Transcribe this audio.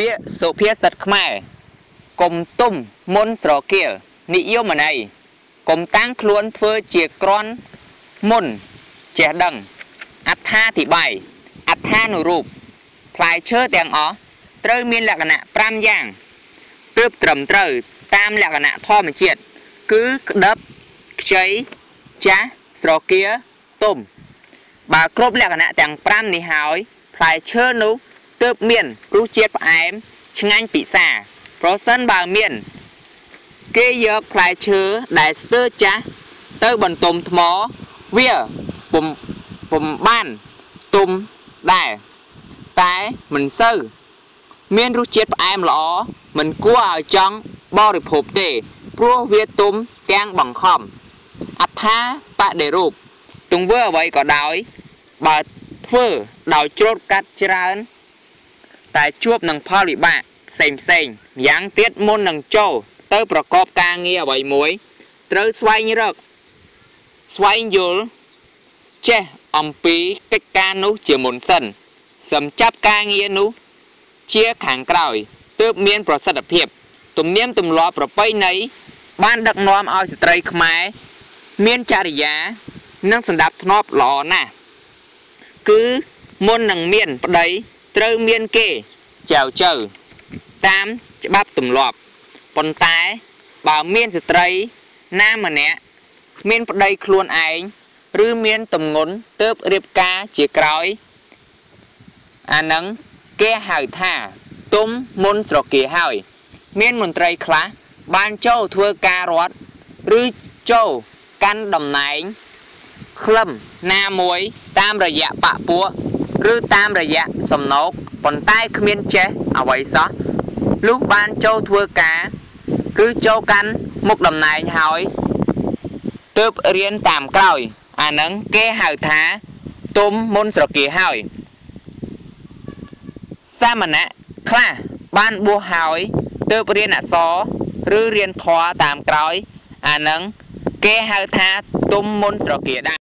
ពាក្យសុភាសិតខ្មែរកុំទុំមុនស្រគៀលនិយមន័យកុំតាំងខ្លួនធ្វើជាក្រន់មុនចេះដឹងអត្ថាធិប្បាយអត្ថានុរូបផ្លែឈើទាំងអស់ត្រូវមានលក្ខណៈ5យ៉ាងទើបត្រឹមត្រូវតាមលក្ខណៈធម្មជាតិគឺក្តឹបខ្ចីចាស់ស្រគៀលទុំបើគ្រប់លក្ខណៈទាំង5នេះហើយផ្លែឈើនោះ ទើបមានរសជាតិផ្អែមឆ្ងាញ់ពិសាប្រសិនបើមាន គេយកផ្លែឈើដែលស្ទើរចាស់ទៅបន្ទុំថ្មវាពុំពុំបានទុំដែរតែមិនសូវមានរសជាតិផ្អែមល្អមិនគួរឲ្យចង់បរិភោគទេ ព្រោះវាទុំទាំងបង្ខំអត្ថាបដិរូបទង្វើអ្វីក៏ដោយបើធ្វើដោយច្រូតកាត់ច្រើន តែជួបនឹងផលវិបាកផ្សេងផ្សេងម្យ៉ាងទៀតមុននឹងចូលទៅប្រកបការងារអ្វីមួយត្រូវស្វែងរកស្វែងយល់ចេះអំពីកិច្ចការនោះជាមុនសិនសំចាប់ការងារនោះជាខាងក្រោយទើបមានប្រសិទ្ធភាព ទំនៀមទម្លាប់ប្រពៃណីបានដឹកនាំឲ្យស្ត្រីខ្មែរមានចរិយា និងសន្តាប់ធ្នាប់ល្អណាស់គឺមុននឹងមានប្តី ត្រូវមានគេចៅចៅតាមច្បាប់ទម្លាប់ប៉ុន្តែបើមានស្ត្រីណាម្នាក់មានប្តីខ្លួនឯងឬមានទំងន់ទៅរៀបការជាក្រោយអានឹងគេហៅថាទុំមុនស្រគាហើយ មានមន្ត្រីខ្លះបានចូលធ្វើការរដ្ឋឬចូលកាន់តំណែងក្លឹមណាមួយតាមរយៈបពពួក ឬតាមរយៈសំណោកប៉ុន្តែគ្មានចេះអ្វីសោះលុះបានចូលធ្វើការឬចូលកាន់មុខតំណែងហើយទើបរៀនតាមក្រោយ អានឹងគេហៅថាទុំមុនស្រគាហើយសាមណៈខ្លះបានបួសហើយទើបរៀនអក្សរឬរៀនធម៌តាមក្រោយ អានឹងគេហៅថាទុំមុនស្រគាដែរ